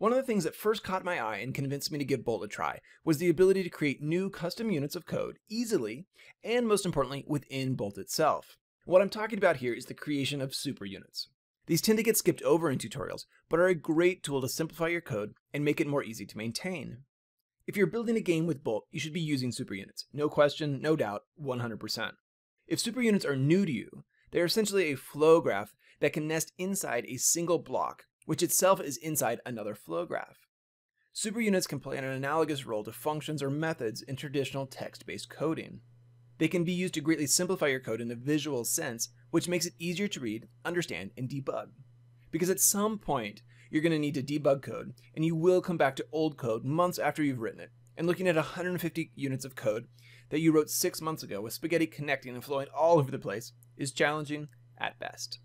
One of the things that first caught my eye and convinced me to give Bolt a try was the ability to create new custom units of code easily, and most importantly, within Bolt itself. What I'm talking about here is the creation of super units. These tend to get skipped over in tutorials, but are a great tool to simplify your code and make it more easy to maintain. If you're building a game with Bolt, you should be using super units. No question, no doubt, 100%. If super units are new to you, they are essentially a flow graph that can nest inside a single block which itself is inside another flow graph. Superunits can play an analogous role to functions or methods in traditional text-based coding. They can be used to greatly simplify your code in a visual sense, which makes it easier to read, understand, and debug. Because at some point, you're going to need to debug code, and you will come back to old code months after you've written it, and looking at 150 units of code that you wrote six months ago with spaghetti connecting and flowing all over the place is challenging at best.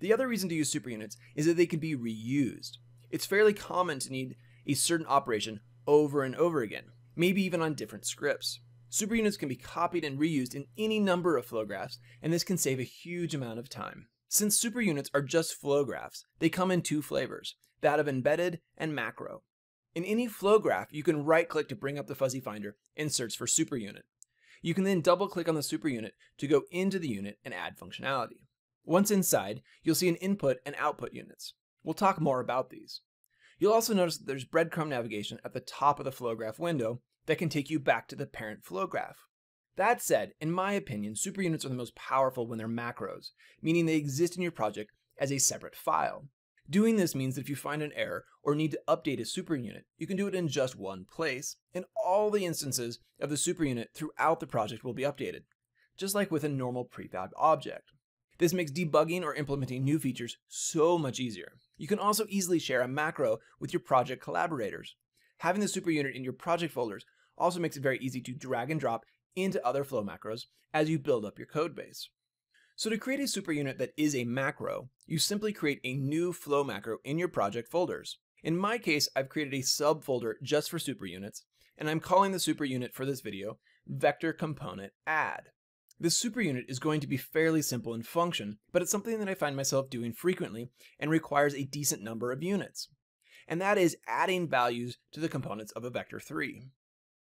The other reason to use superunits is that they can be reused. It's fairly common to need a certain operation over and over again, maybe even on different scripts. Superunits can be copied and reused in any number of flow graphs, and this can save a huge amount of time. Since superunits are just flow graphs, they come in two flavors, that of embedded and macro. In any flow graph, you can right-click to bring up the fuzzy finder and search for superunit. You can then double-click on the superunit to go into the unit and add functionality. Once inside, you'll see an input and output units. We'll talk more about these. You'll also notice that there's breadcrumb navigation at the top of the flow graph window that can take you back to the parent flow graph. That said, in my opinion, superunits are the most powerful when they're macros, meaning they exist in your project as a separate file. Doing this means that if you find an error or need to update a superunit, you can do it in just one place, and all the instances of the superunit throughout the project will be updated, just like with a normal prefab object. This makes debugging or implementing new features so much easier. You can also easily share a macro with your project collaborators. Having the super unit in your project folders also makes it very easy to drag and drop into other flow macros as you build up your code base. So to create a super unit that is a macro, you simply create a new flow macro in your project folders. In my case, I've created a subfolder just for super units, and I'm calling the super unit for this video vector component add. This superunit is going to be fairly simple in function, but it's something that I find myself doing frequently and requires a decent number of units. And that is adding values to the components of a vector 3.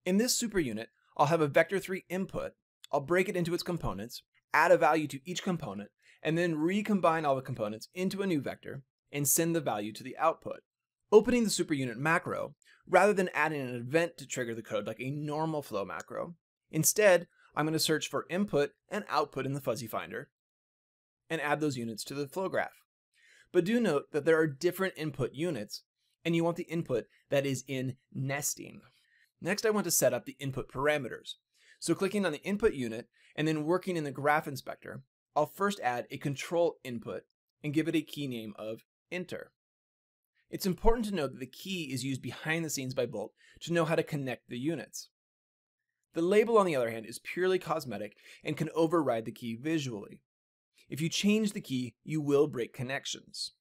In this superunit, I'll have a vector 3 input, I'll break it into its components, add a value to each component, and then recombine all the components into a new vector and send the value to the output. Opening the superunit macro, rather than adding an event to trigger the code like a normal flow macro, instead I'm going to search for input and output in the fuzzy finder and add those units to the flow graph. But do note that there are different input units and you want the input that is in nesting. Next, I want to set up the input parameters. So clicking on the input unit and then working in the graph inspector, I'll first add a control input and give it a key name of enter. It's important to note that the key is used behind the scenes by Bolt to know how to connect the units. The label, on the other hand, is purely cosmetic and can override the key visually. If you change the key, you will break connections.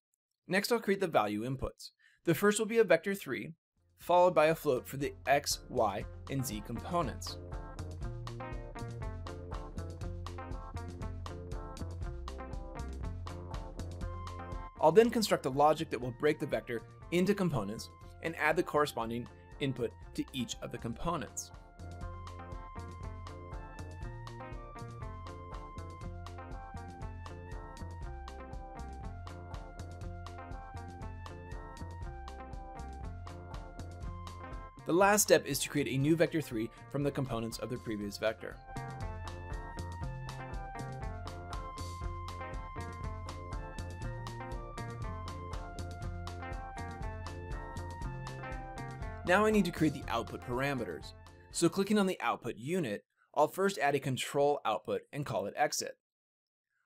Next, I'll create the value inputs. The first will be a vector 3, followed by a float for the x, y, and z components. I'll then construct a logic that will break the vector into components and add the corresponding input to each of the components. The last step is to create a new vector 3 from the components of the previous vector. Now I need to create the output parameters. So clicking on the output unit, I'll first add a control output and call it exit.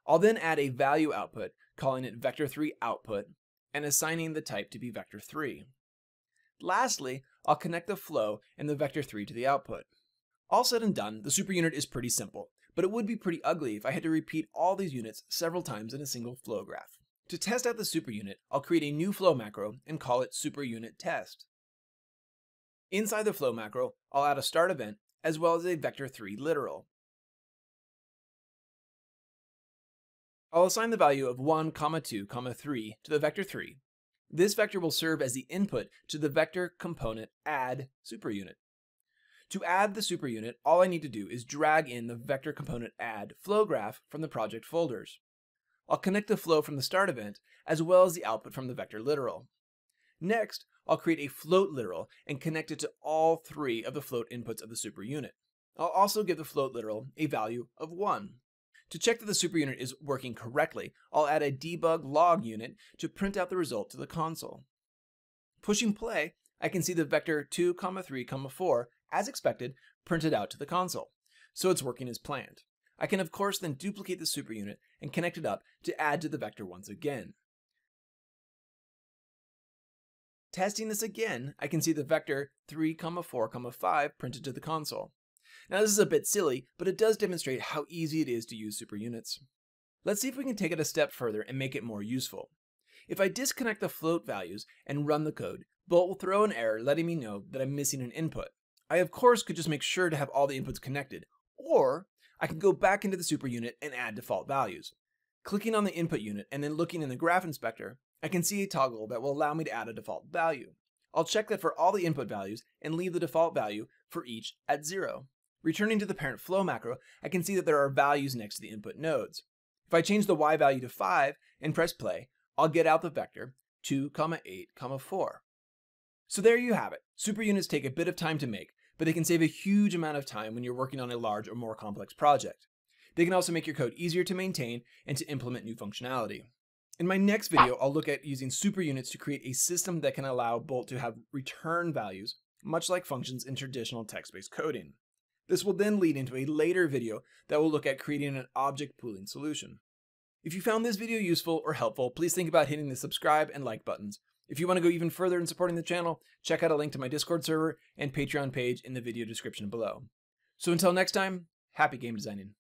I'll then add a value output, calling it vector3 output, and assigning the type to be vector3. Lastly, I'll connect the flow and the vector 3 to the output. All said and done, the superunit is pretty simple, but it would be pretty ugly if I had to repeat all these units several times in a single flow graph. To test out the superunit, I'll create a new flow macro and call it superunit test. Inside the flow macro, I'll add a start event as well as a vector 3 literal. I'll assign the value of 1, 2, 3 to the vector 3 This vector will serve as the input to the vector component add superunit. To add the superunit, all I need to do is drag in the vector component add flow graph from the project folders. I'll connect the flow from the start event as well as the output from the vector literal. Next, I'll create a float literal and connect it to all three of the float inputs of the superunit. I'll also give the float literal a value of 1. To check that the superunit is working correctly, I'll add a debug log unit to print out the result to the console. Pushing play, I can see the vector 2, comma 3, comma 4, as expected, printed out to the console, so it's working as planned. I can of course then duplicate the superunit and connect it up to add to the vector once again. Testing this again, I can see the vector 3, comma 4, comma 5 printed to the console. Now this is a bit silly, but it does demonstrate how easy it is to use superunits. Let's see if we can take it a step further and make it more useful. If I disconnect the float values and run the code, Bolt will throw an error letting me know that I'm missing an input. I of course could just make sure to have all the inputs connected, or I can go back into the superunit and add default values. Clicking on the input unit and then looking in the graph inspector, I can see a toggle that will allow me to add a default value. I'll check that for all the input values and leave the default value for each at zero. Returning to the parent flow macro, I can see that there are values next to the input nodes. If I change the y value to 5 and press play, I'll get out the vector 2, comma 8, comma 4. So there you have it. Superunits take a bit of time to make, but they can save a huge amount of time when you're working on a large or more complex project. They can also make your code easier to maintain and to implement new functionality. In my next video, I'll look at using superunits to create a system that can allow Bolt to have return values, much like functions in traditional text-based coding. This will then lead into a later video that will look at creating an object pooling solution. If you found this video useful or helpful, please think about hitting the subscribe and like buttons. If you want to go even further in supporting the channel, check out a link to my Discord server and Patreon page in the video description below. So until next time, happy game designing.